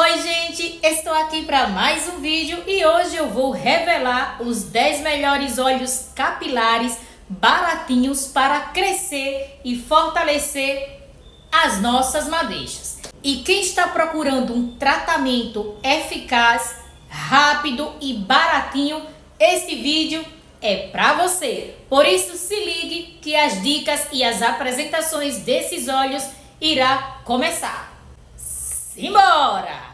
Oi gente, estou aqui para mais um vídeo e hoje eu vou revelar os 10 melhores óleos capilares baratinhos para crescer e fortalecer as nossas madeixas. E quem está procurando um tratamento eficaz, rápido e baratinho, este vídeo é para você. Por isso se ligue que as dicas e as apresentações desses óleos irá começar. Simbora!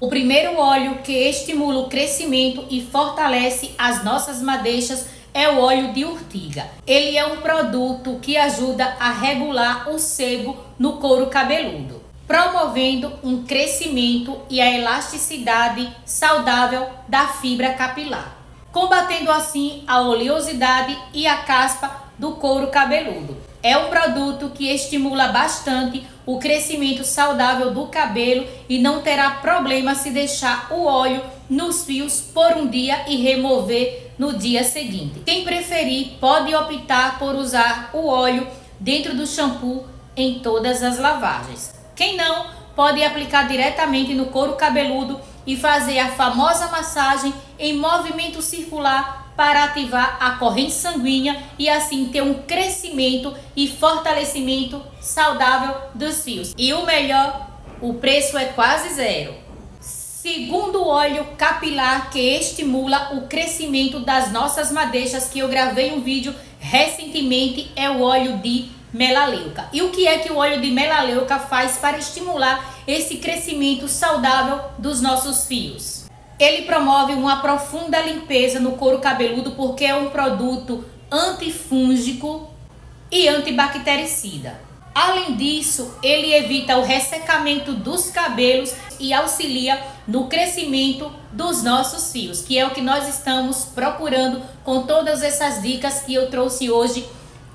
O primeiro óleo que estimula o crescimento e fortalece as nossas madeixas é o óleo de urtiga. Ele é um produto que ajuda a regular o sebo no couro cabeludo, promovendo um crescimento e a elasticidade saudável da fibra capilar, combatendo assim a oleosidade e a caspa do couro cabeludo. É um produto que estimula bastante o crescimento saudável do cabelo e não terá problema se deixar o óleo nos fios por um dia e remover no dia seguinte. Quem preferir pode optar por usar o óleo dentro do shampoo em todas as lavagens. Quem não, pode aplicar diretamente no couro cabeludo e fazer a famosa massagem em movimento circular para ativar a corrente sanguínea e assim ter um crescimento e fortalecimento saudável dos fios. E o melhor, o preço é quase zero. Segundo óleo capilar que estimula o crescimento das nossas madeixas, que eu gravei um vídeo recentemente, é o óleo de melaleuca. E o que é que o óleo de melaleuca faz para estimular esse crescimento saudável dos nossos fios? Ele promove uma profunda limpeza no couro cabeludo porque é um produto antifúngico e antibactericida. Além disso, ele evita o ressecamento dos cabelos e auxilia no crescimento dos nossos fios, que é o que nós estamos procurando com todas essas dicas que eu trouxe hoje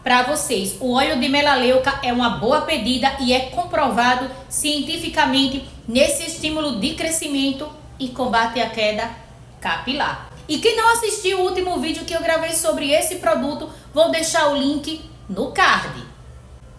para vocês. O óleo de melaleuca é uma boa pedida e é comprovado cientificamente nesse estímulo de crescimento e combate a queda capilar. E quem não assistiu o último vídeo que eu gravei sobre esse produto, vou deixar o link no card.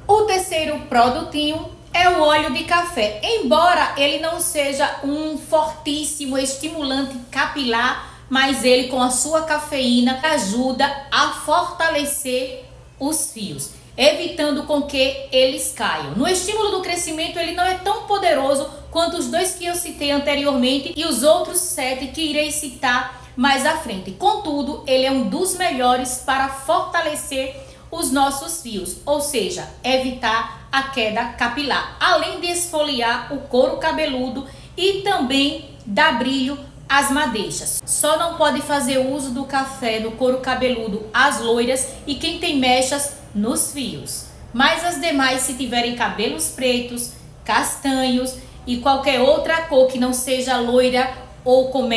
O terceiro produtinho é o óleo de café. Embora ele não seja um fortíssimo estimulante capilar, mas ele com a sua cafeína ajuda a fortalecer os fios evitando com que eles caiam. No estímulo do crescimento, ele não é tão poderoso quanto os dois que eu citei anteriormente e os outros sete que irei citar mais à frente. Contudo, ele é um dos melhores para fortalecer os nossos fios, ou seja, evitar a queda capilar, além de esfoliar o couro cabeludo e também dar brilho às madeixas. Só não pode fazer uso do café no couro cabeludo as loiras e quem tem mechas nos fios. Mas as demais, se tiverem cabelos pretos, castanhos e qualquer outra cor que não seja loira ou com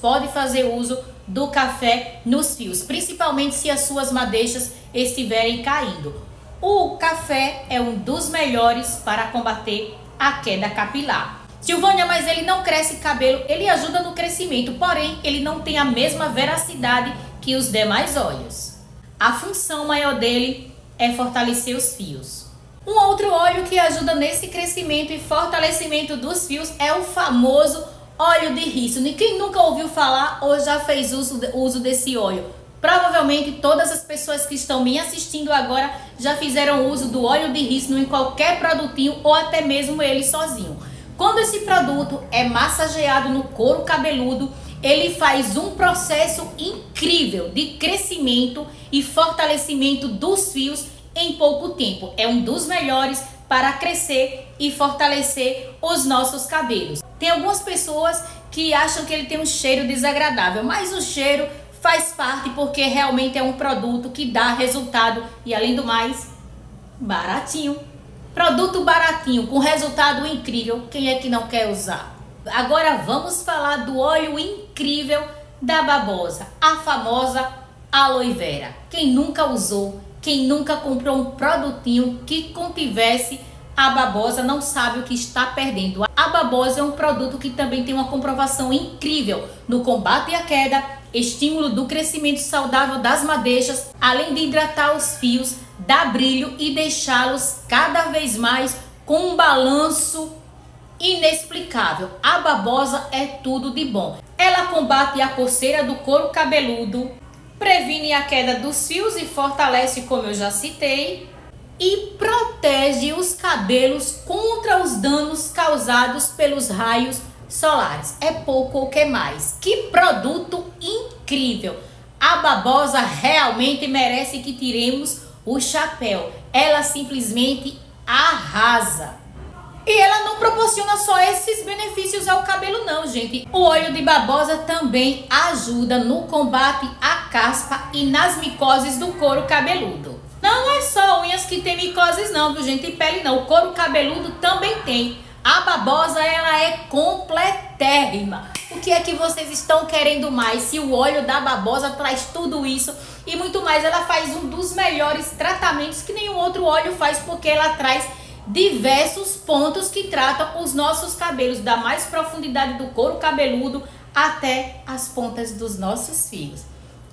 pode fazer uso do café nos fios, principalmente se as suas madeixas estiverem caindo. O café é um dos melhores para combater a queda capilar. Silvânia, mas ele não cresce cabelo, ele ajuda no crescimento, porém ele não tem a mesma veracidade que os demais óleos. A função maior dele é fortalecer os fios. Um outro óleo que ajuda nesse crescimento e fortalecimento dos fios é o famoso óleo de rícino. E quem nunca ouviu falar ou já fez uso, uso desse óleo? Provavelmente todas as pessoas que estão me assistindo agora já fizeram uso do óleo de rícino em qualquer produtinho ou até mesmo ele sozinho. Quando esse produto é massageado no couro cabeludo, ele faz um processo incrível de crescimento e fortalecimento dos fios em pouco tempo. É um dos melhores para crescer e fortalecer os nossos cabelos. Tem algumas pessoas que acham que ele tem um cheiro desagradável, mas o cheiro faz parte porque realmente é um produto que dá resultado e além do mais, baratinho. Produto baratinho com resultado incrível, quem é que não quer usar? Agora vamos falar do óleo incrível da babosa, a famosa aloe vera. Quem nunca usou, quem nunca comprou um produtinho que contivesse a babosa não sabe o que está perdendo. A babosa é um produto que também tem uma comprovação incrível no combate à queda, estímulo do crescimento saudável das madeixas, além de hidratar os fios, dar brilho e deixá-los cada vez mais com um balanço inexplicável. A babosa é tudo de bom. Ela combate a coceira do couro cabeludo, previne a queda dos fios e fortalece, como eu já citei, e protege os cabelos contra os danos causados pelos raios solares. É pouco ou que mais. Que produto incrível! A babosa realmente merece que tiremos o chapéu. Ela simplesmente arrasa. E ela não proporciona só esses benefícios ao cabelo não, gente. O óleo de babosa também ajuda no combate à caspa e nas micoses do couro cabeludo. Não é só unhas que tem micoses não, viu gente? E pele não. O couro cabeludo também tem. A babosa, ela é completérrima. O que é que vocês estão querendo mais? Se o óleo da babosa traz tudo isso e muito mais, ela faz um dos melhores tratamentos que nenhum outro óleo faz, porque ela traz diversos pontos que tratam os nossos cabelos, da mais profundidade do couro cabeludo até as pontas dos nossos fios.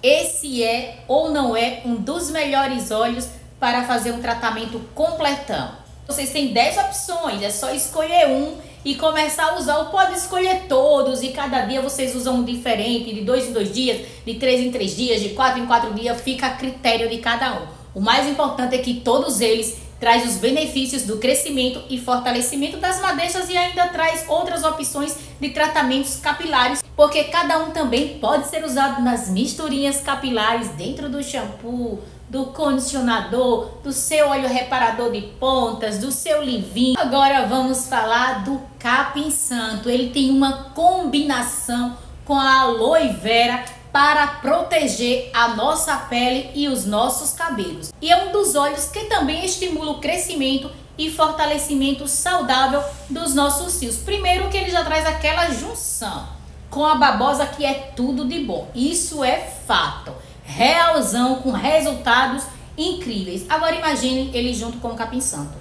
Esse é ou não é um dos melhores óleos para fazer um tratamento completão. Vocês têm 10 opções, é só escolher um e começar a usar. Ou pode escolher todos e cada dia vocês usam um diferente, de dois em dois dias, de três em três dias, de quatro em quatro dias, fica a critério de cada um. O mais importante é que todos eles traz os benefícios do crescimento e fortalecimento das madeixas e ainda traz outras opções de tratamentos capilares, porque cada um também pode ser usado nas misturinhas capilares dentro do shampoo, do condicionador, do seu óleo reparador de pontas, do seu livinho. Agora vamos falar do capim santo. Ele tem uma combinação com a aloe vera para proteger a nossa pele e os nossos cabelos. E é um dos óleos que também estimula o crescimento e fortalecimento saudável dos nossos fios. Primeiro que ele já traz aquela junção com a babosa que é tudo de bom. Isso é fato. Realzão com resultados incríveis. Agora imagine ele junto com o capim santo.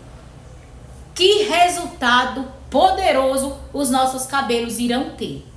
Que resultado poderoso os nossos cabelos irão ter.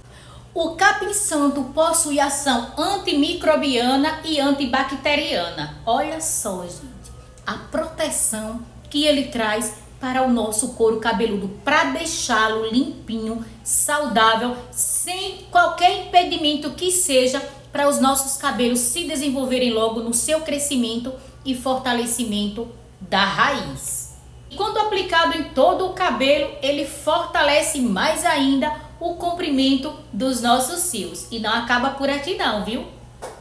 O capim santo possui ação antimicrobiana e antibacteriana. Olha só, gente, a proteção que ele traz para o nosso couro cabeludo, para deixá-lo limpinho, saudável, sem qualquer impedimento que seja para os nossos cabelos se desenvolverem logo no seu crescimento e fortalecimento da raiz. E quando aplicado em todo o cabelo, ele fortalece mais ainda o comprimento dos nossos fios. E não acaba por aqui não, viu?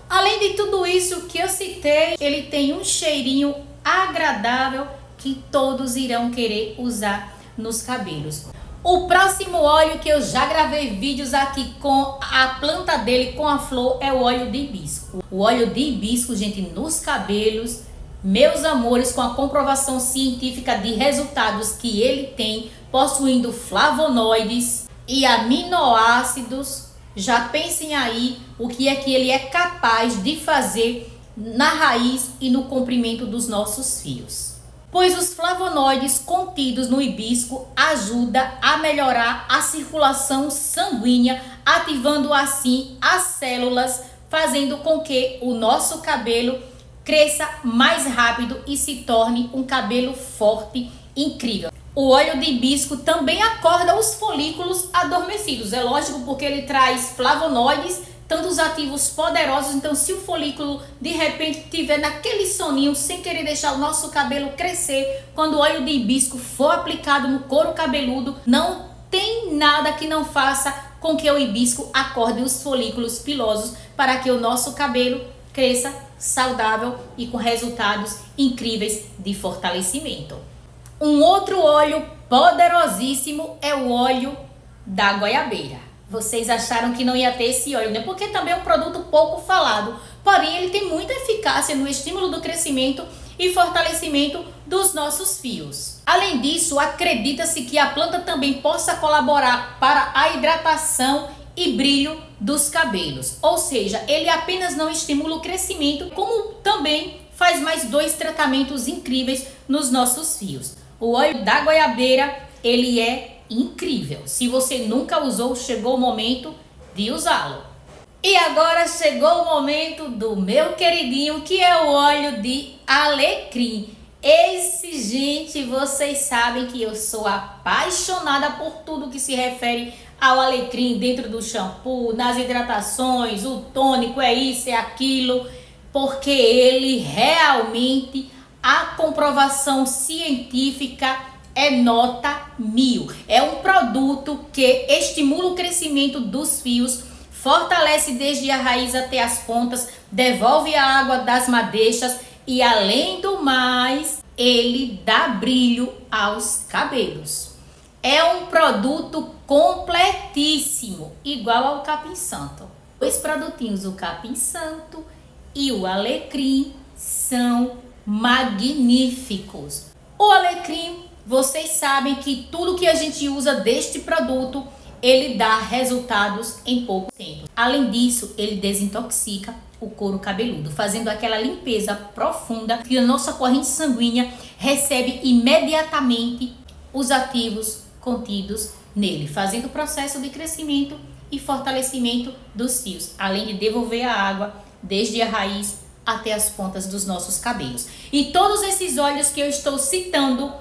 Além de tudo isso que eu citei, ele tem um cheirinho agradável que todos irão querer usar nos cabelos. O próximo óleo que eu já gravei vídeos aqui com a planta dele, com a flor, é o óleo de hibisco. O óleo de hibisco, gente, nos cabelos, meus amores, com a comprovação científica de resultados que ele tem, possuindo flavonoides, e aminoácidos, já pensem aí o que é que ele é capaz de fazer na raiz e no comprimento dos nossos fios. Pois os flavonoides contidos no hibisco ajudam a melhorar a circulação sanguínea, ativando assim as células, fazendo com que o nosso cabelo cresça mais rápido e se torne um cabelo forte, incrível. O óleo de hibisco também acorda os folículos adormecidos. É lógico porque ele traz flavonoides, tantos ativos poderosos. Então, se o folículo de repente tiver naquele soninho, sem querer deixar o nosso cabelo crescer, quando o óleo de hibisco for aplicado no couro cabeludo, não tem nada que não faça com que o hibisco acorde os folículos pilosos para que o nosso cabelo cresça saudável e com resultados incríveis de fortalecimento. Um outro óleo poderosíssimo é o óleo da goiabeira. Vocês acharam que não ia ter esse óleo, né? Porque também é um produto pouco falado. Porém, ele tem muita eficácia no estímulo do crescimento e fortalecimento dos nossos fios. Além disso, acredita-se que a planta também possa colaborar para a hidratação e brilho dos cabelos. Ou seja, ele apenas não estimula o crescimento, como também faz mais dois tratamentos incríveis nos nossos fios. O óleo da goiabeira, ele é incrível. Se você nunca usou, chegou o momento de usá-lo. E agora chegou o momento do meu queridinho, que é o óleo de alecrim. Esse, gente, vocês sabem que eu sou apaixonada por tudo que se refere ao alecrim dentro do shampoo, nas hidratações, o tônico é isso, é aquilo, porque ele realmente, a comprovação científica é nota mil. É um produto que estimula o crescimento dos fios, fortalece desde a raiz até as pontas, devolve a água das madeixas e além do mais, ele dá brilho aos cabelos. É um produto completíssimo, igual ao capim santo. Os produtinhos, o capim santo e o alecrim, são magníficos. O alecrim, vocês sabem que tudo que a gente usa deste produto, ele dá resultados em pouco tempo. Além disso, ele desintoxica o couro cabeludo, fazendo aquela limpeza profunda que a nossa corrente sanguínea recebe imediatamente os ativos contidos nele, fazendo o processo de crescimento e fortalecimento dos fios, além de devolver a água desde a raiz até as pontas dos nossos cabelos. E todos esses óleos que eu estou citando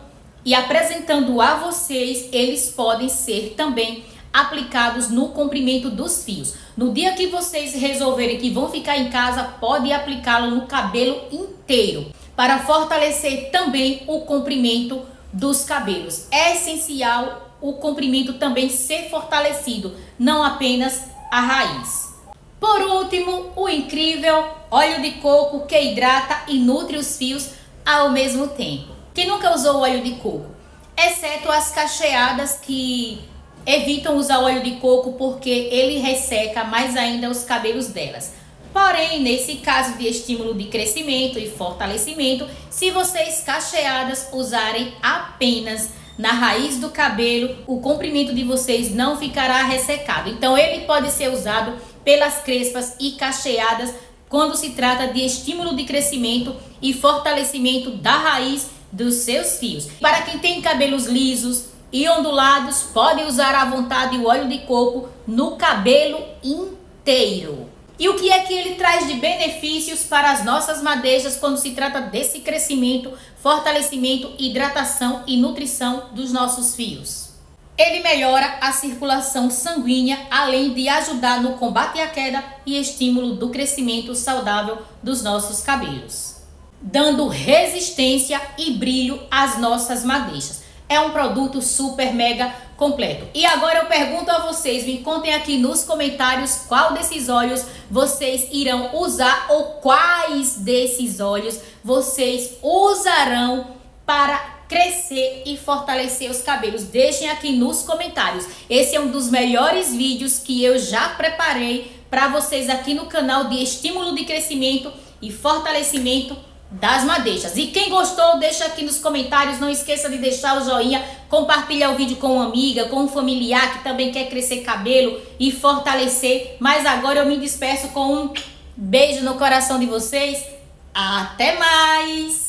e apresentando a vocês, eles podem ser também aplicados no comprimento dos fios. No dia que vocês resolverem que vão ficar em casa, pode aplicá-lo no cabelo inteiro para fortalecer também o comprimento dos cabelos. É essencial o comprimento também ser fortalecido, não apenas a raiz. Por último, o incrível óleo de coco que hidrata e nutre os fios ao mesmo tempo. Quem nunca usou óleo de coco? Exceto as cacheadas que evitam usar óleo de coco porque ele resseca mais ainda os cabelos delas. Porém, nesse caso de estímulo de crescimento e fortalecimento, se vocês cacheadas usarem apenas na raiz do cabelo, o comprimento de vocês não ficará ressecado. Então, ele pode ser usado pelas crespas e cacheadas quando se trata de estímulo de crescimento e fortalecimento da raiz dos seus fios. Para quem tem cabelos lisos e ondulados, pode usar à vontade o óleo de coco no cabelo inteiro. E o que é que ele traz de benefícios para as nossas madeixas quando se trata desse crescimento, fortalecimento, hidratação e nutrição dos nossos fios? Ele melhora a circulação sanguínea, além de ajudar no combate à queda e estímulo do crescimento saudável dos nossos cabelos, dando resistência e brilho às nossas madeixas. É um produto super mega completo. E agora eu pergunto a vocês, me contem aqui nos comentários qual desses óleos vocês irão usar ou quais desses óleos vocês usarão para crescer e fortalecer os cabelos. Deixem aqui nos comentários. Esse é um dos melhores vídeos que eu já preparei para vocês aqui no canal de estímulo de crescimento e fortalecimento das madeixas. E quem gostou, deixa aqui nos comentários. Não esqueça de deixar o joinha, compartilhar o vídeo com uma amiga, com um familiar que também quer crescer cabelo e fortalecer. Mas agora eu me despeço com um beijo no coração de vocês. Até mais!